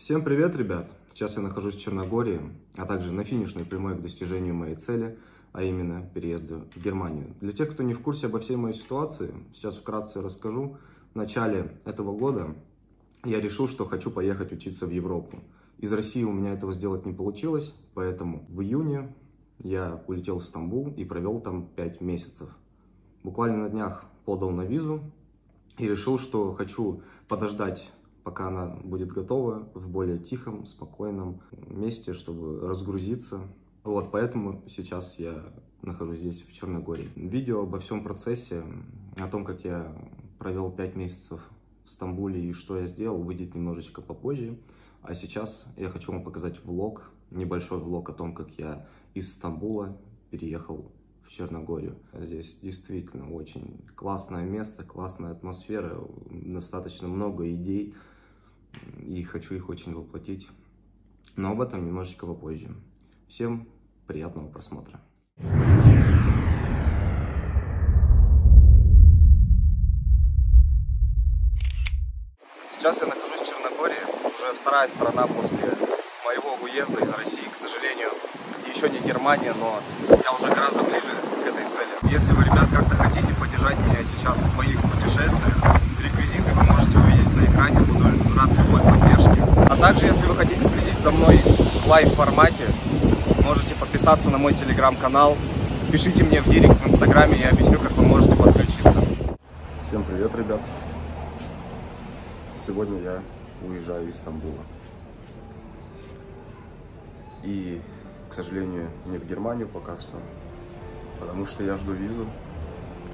Всем привет, ребят! Сейчас я нахожусь в Черногории, а также на финишной прямой к достижению моей цели, а именно переезда в Германию. Для тех, кто не в курсе обо всей моей ситуации, сейчас вкратце расскажу. В начале этого года я решил, что хочу поехать учиться в Европу. Из России у меня этого сделать не получилось, поэтому в июне я улетел в Стамбул и провел там 5 месяцев. Буквально на днях подал на визу и решил, что хочу подождать пока она будет готова в более тихом, спокойном месте, чтобы разгрузиться. Вот, поэтому сейчас я нахожусь здесь, в Черногории. Видео обо всем процессе, о том, как я провел 5 месяцев в Стамбуле и что я сделал, выйдет немножечко попозже. А сейчас я хочу вам показать влог, небольшой влог о том, как я из Стамбула переехал в Черногорию. Здесь действительно очень классное место, классная атмосфера, достаточно много идей, и хочу их очень воплотить. Но об этом немножечко попозже. Всем приятного просмотра. Сейчас я нахожусь в Черногории, уже вторая страна после моего уезда из России, к сожалению, еще не Германия, но я уже гораздо ближе к этой цели. Если вы, ребят, как-то хотите поддержать меня сейчас в моих путешествиях, реквизиты вы можете увидеть на экране, буду рад любой поддержке. А также, если вы хотите следить за мной в лайв-формате, можете подписаться на мой телеграм-канал, пишите мне в директ в инстаграме, я объясню, как вы можете подключиться. Всем привет, ребят! Сегодня я уезжаю из Стамбула. И, к сожалению, не в Германию пока что, потому что я жду визу.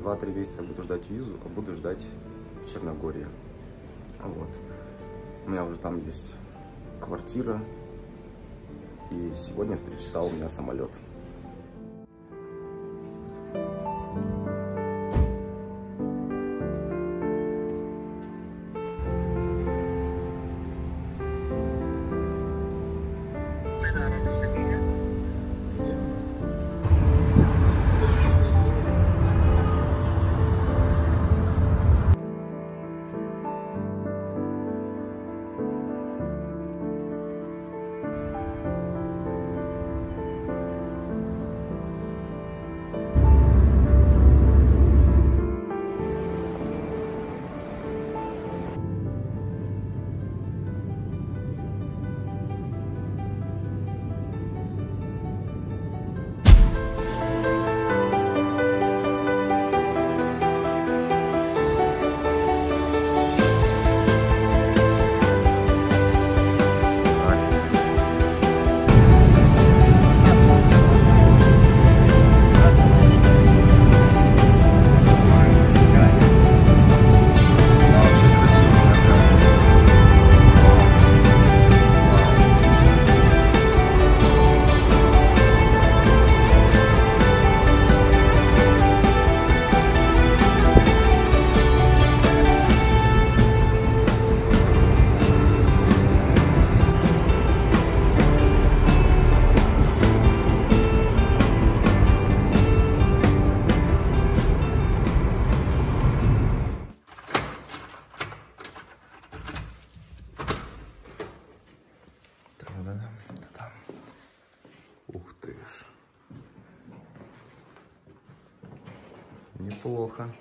Два-три месяца буду ждать визу, а буду ждать в Черногории. Вот. У меня уже там есть квартира. И сегодня в 3 часа у меня самолет. Неплохо.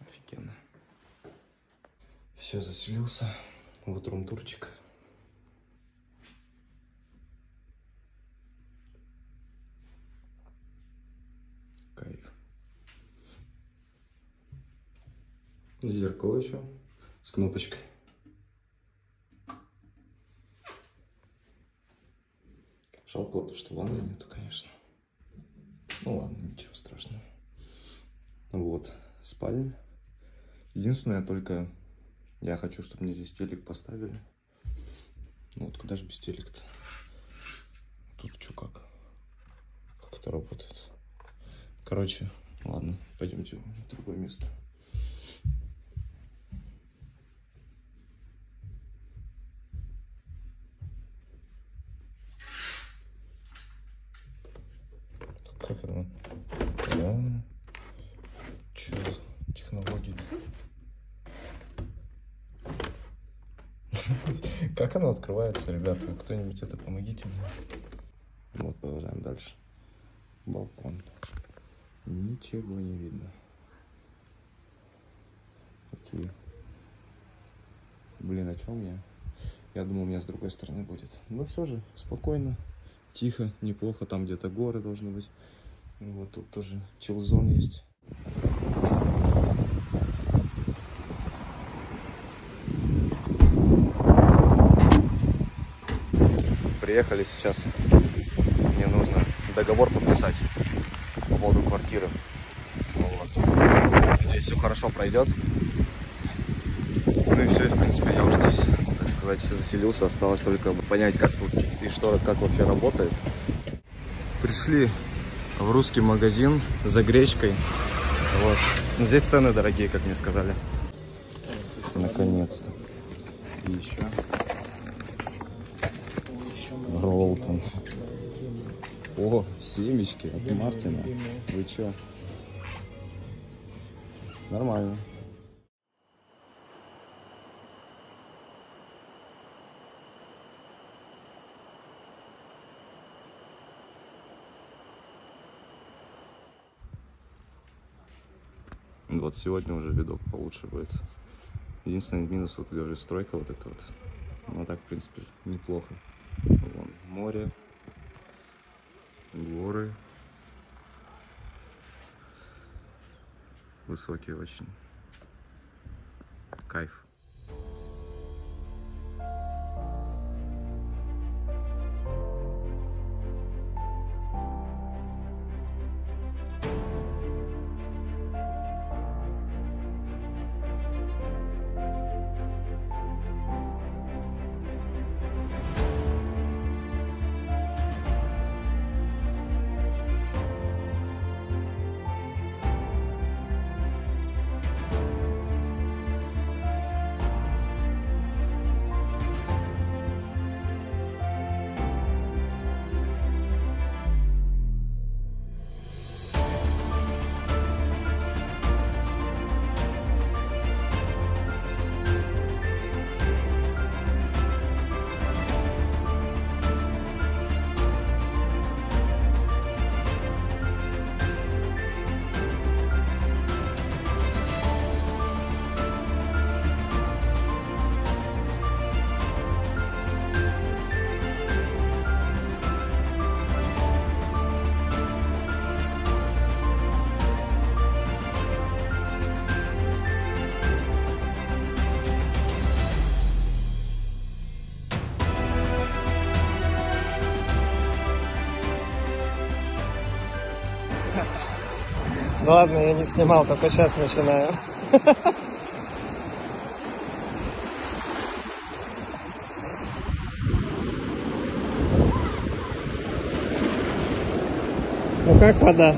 Офигенно. Все, заселился. Вот рум-турчик. Кайф. Зеркало еще с кнопочкой. Жалко то, что ванны нету, конечно. Ну ладно, ничего страшного. Вот, спальня. Единственное, только я хочу, чтобы мне здесь телек поставили. Ну вот куда же без телек-то? Тут что как? Как это работает? Короче, ладно, пойдемте в другое место. Как она? Да. Чё? Как оно открывается, ребята? Кто-нибудь это помогите мне. Вот, продолжаем дальше. Балкон. Ничего не видно. Окей. Блин, о чем я? Я думал, у меня с другой стороны будет. Но все же, спокойно, тихо, неплохо. Там где-то горы должны быть. Вот тут тоже чилзон есть. Приехали сейчас. Мне нужно договор подписать по поводу квартиры. Вот. Надеюсь, все хорошо пройдет. Ну и все, в принципе, я уже здесь, так сказать, заселился. Осталось только понять, как тут и что, как вообще работает. Пришли в русский магазин за гречкой. Вот. Но здесь цены дорогие, как мне сказали. Наконец-то. И еще. Роллтон. О, семечки от Мартина. Вы че? Нормально. Вот сегодня уже видок получше будет. Единственный минус, вот говорю, стройка вот эта вот. Ну так, в принципе, неплохо. Вон, море, горы. Высокие очень. Кайф. Ладно, я не снимал, только сейчас начинаю. Ну как вода?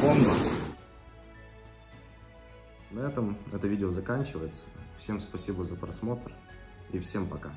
Бомба. На этом это видео заканчивается. Всем спасибо за просмотр и всем пока.